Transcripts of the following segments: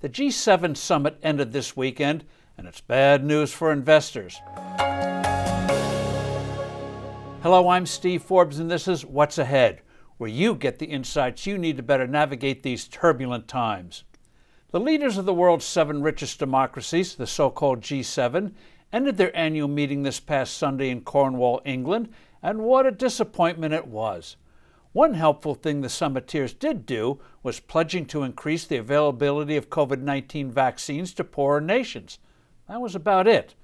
The G7 summit ended this weekend, and it's bad news for investors. Hello, I'm Steve Forbes, and this is What's Ahead, where you get the insights you need to better navigate these turbulent times. The leaders of the world's seven richest democracies, the so called G7, ended their annual meeting this past Sunday in Cornwall, England, and what a disappointment it was. One helpful thing the summiteers did do was pledging to increase the availability of COVID 19 vaccines to poorer nations. That was about it.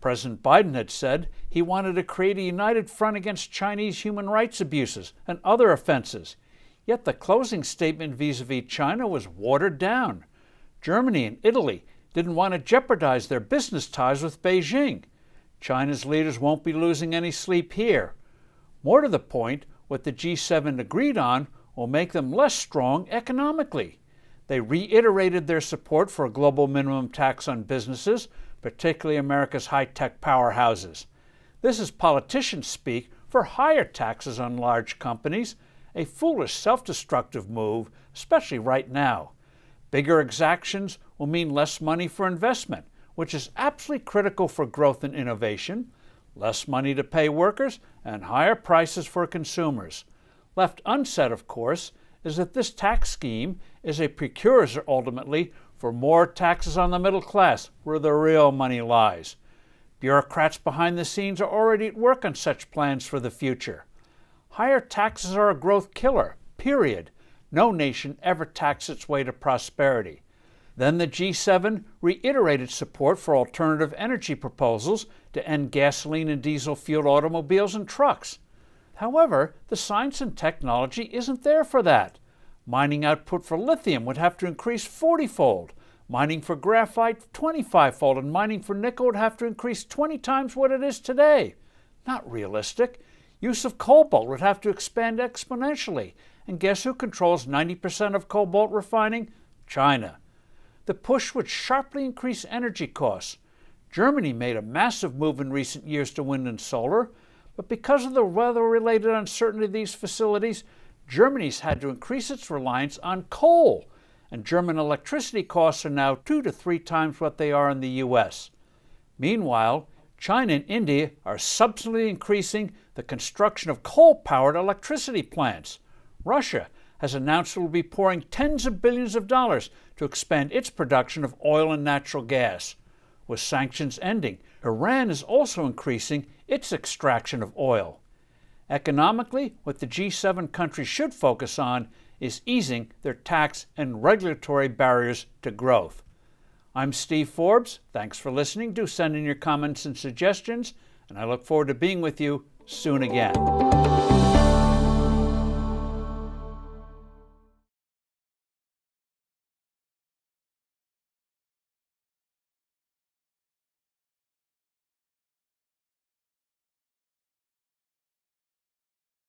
President Biden had said he wanted to create a united front against Chinese human rights abuses and other offenses. Yet the closing statement vis a vis China was watered down. Germany and Italy didn't want to jeopardize their business ties with Beijing. China's leaders won't be losing any sleep here. More to the point, what the G7 agreed on will make them less strong economically. They reiterated their support for a global minimum tax on businesses, particularly America's high tech powerhouses. This is politicians speak for higher taxes on large companies, a foolish, self destructive move, especially right now. Bigger exactions will mean less money for investment, which is absolutely critical for growth and innovation less money to pay workers, and higher prices for consumers. Left unsaid, of course, is that this tax scheme is a precursor ultimately for more taxes on the middle class, where the real money lies. Bureaucrats behind the scenes are already at work on such plans for the future. Higher taxes are a growth killer, period. No nation ever taxed its way to prosperity. Then the G7 reiterated support for alternative energy proposals to end gasoline and diesel fueled automobiles and trucks. However, the science and technology isn't there for that. Mining output for lithium would have to increase 40 fold, mining for graphite 25 fold, and mining for nickel would have to increase 20 times what it is today. Not realistic. Use of cobalt would have to expand exponentially. And guess who controls 90% of cobalt refining? China. The push would sharply increase energy costs. Germany made a massive move in recent years to wind and solar, but because of the weather related uncertainty of these facilities, Germany's had to increase its reliance on coal, and German electricity costs are now two to three times what they are in the U.S. Meanwhile, China and India are substantially increasing the construction of coal powered electricity plants. Russia has announced it will be pouring tens of billions of dollars to expand its production of oil and natural gas with sanctions ending. Iran is also increasing its extraction of oil. Economically, what the G7 countries should focus on is easing their tax and regulatory barriers to growth. I'm Steve Forbes. Thanks for listening. Do send in your comments and suggestions, and I look forward to being with you soon again.